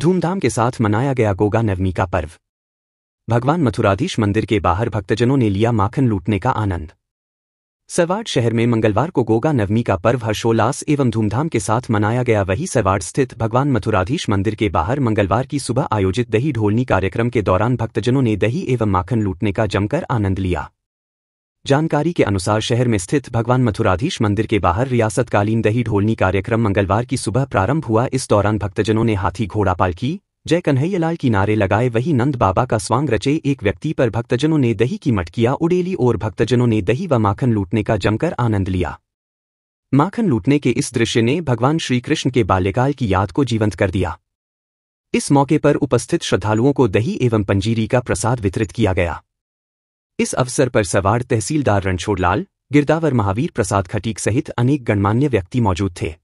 धूमधाम के साथ मनाया गया गोगा नवमी का पर्व। भगवान मथुराधीश मंदिर के बाहर भक्तजनों ने लिया माखन लूटने का आनंद। सवाड़ शहर में मंगलवार को गोगा नवमी का पर्व हर्षोल्लास एवं धूमधाम के साथ मनाया गया। वही सवाड़ स्थित भगवान मथुराधीश मंदिर के बाहर मंगलवार की सुबह आयोजित दही ढोलनी कार्यक्रम के दौरान भक्तजनों ने दही एवं माखन लूटने का जमकर आनंद लिया। जानकारी के अनुसार शहर में स्थित भगवान मथुराधीश मंदिर के बाहर रियासतकालीन दही ढोलनी कार्यक्रम मंगलवार की सुबह प्रारंभ हुआ। इस दौरान भक्तजनों ने हाथी घोड़ा पालकी जय कन्हैयालाल की नारे लगाए। वही नंद बाबा का स्वांग रचे एक व्यक्ति पर भक्तजनों ने दही की मटकिया उड़ेली और भक्तजनों ने दही व माखन लूटने का जमकर आनंद लिया। माखन लूटने के इस दृश्य ने भगवान श्रीकृष्ण के बाल्यकाल की याद को जीवंत कर दिया। इस मौके पर उपस्थित श्रद्धालुओं को दही एवं पंजीरी का प्रसाद वितरित किया गया। इस अवसर पर सवाड़ तहसीलदार रणछोड़लाल, गिरदावर महावीर प्रसाद खटीक सहित अनेक गणमान्य व्यक्ति मौजूद थे।